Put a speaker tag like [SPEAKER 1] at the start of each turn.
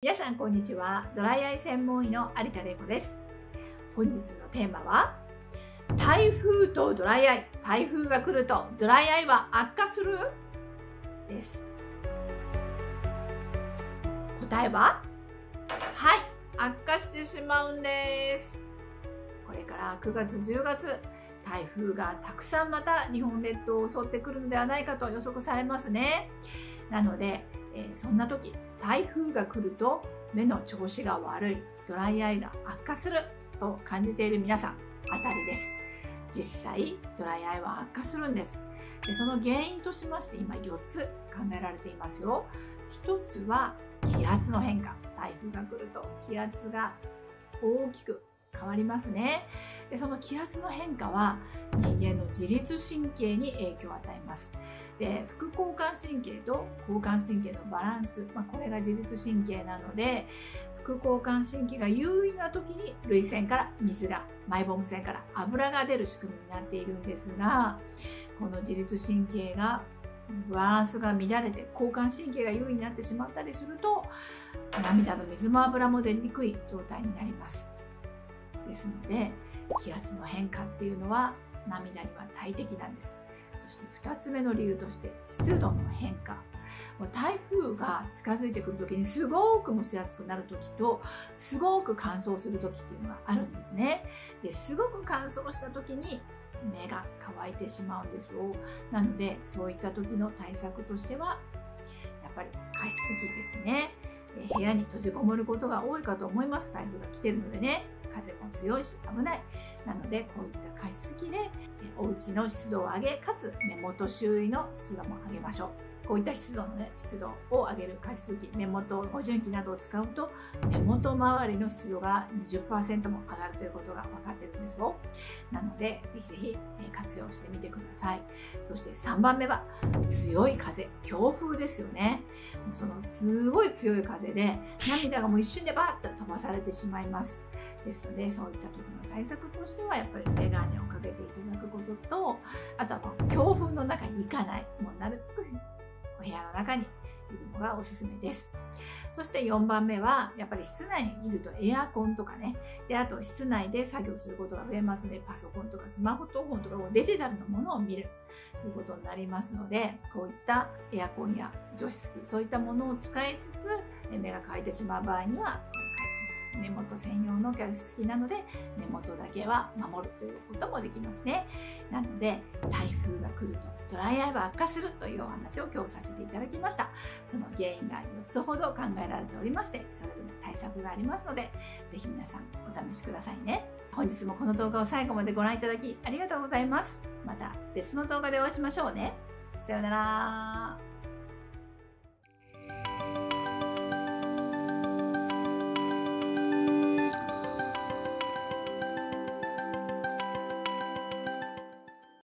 [SPEAKER 1] 皆さんこんにちは。ドライアイ専門医の有田玲子です。本日のテーマは台風とドライアイ。台風が来るとドライアイは悪化する？です。答えは？はい。悪化してしまうんです。これから9月10月台風がたくさんまた日本列島を襲ってくるのではないかと予測されますね。なので、えー、そんな時台風が来ると目の調子が悪いドライアイが悪化すると感じている皆さんあたりです。実際ドライアイは悪化するんです。でその原因としまして今4つ考えられていますよ。1つは気圧の変化。台風が来ると気圧が大きく変わりますね。でその気圧の変化は人間の自律神経に影響を与えます。で副交感神経と交感神経のバランス、まあ、これが自律神経なので副交感神経が優位な時に涙腺から水がマイボーム腺から油が出る仕組みになっているんですがこの自律神経がバランスが乱れて交感神経が優位になってしまったりすると涙の水も油も出にくい状態になります。ですので気圧の変化っていうのは涙には大敵なんです。そして2つ目の理由として湿度の変化。台風が近づいてくる時にすごく蒸し暑くなる時とすごく乾燥する時っていうのがあるんですね。ですごく乾燥した時に目が乾いてしまうんですよ。なのでそういった時の対策としてはやっぱり加湿器ですね。部屋に閉じこもることが多いかと思います。台風が来てるのでね。風も強いし危ない。なのでこういった加湿器でお家の湿度を上げかつ根元周囲の湿度も上げましょう。こういった湿度のね湿度を上げる加湿器目元保潤器などを使うと目元周りの湿度が20%も上がるということが分かってるんですよ。なのでぜひぜひ活用してみてください。そして3番目は強い風。強風ですよね。そのすごい強い風で涙がもう一瞬でバーッと飛ばされてしまいます。ですのでそういった時の対策としてはやっぱり眼鏡をかけていただくこととあとは強風の中に行かないもうなるべくお部屋の中にいるのがおすすめです。そして4番目は、やっぱり室内にいるとエアコンとかね、で、あと室内で作業することが増えますので、パソコンとかスマホフォンとかデジタルのものを見るということになりますので、こういったエアコンや除湿機、そういったものを使いつつ、目が乾いてしまう場合には、目元専用のキャス好きなので目元だけは守るということもできますね。なので台風が来るとドライアイは悪化するというお話を今日させていただきました。その原因が4つほど考えられておりましてそれぞれ対策がありますので是非皆さんお試しくださいね。本日もこの動画を最後までご覧いただきありがとうございます。また別の動画でお会いしましょうね。さようなら。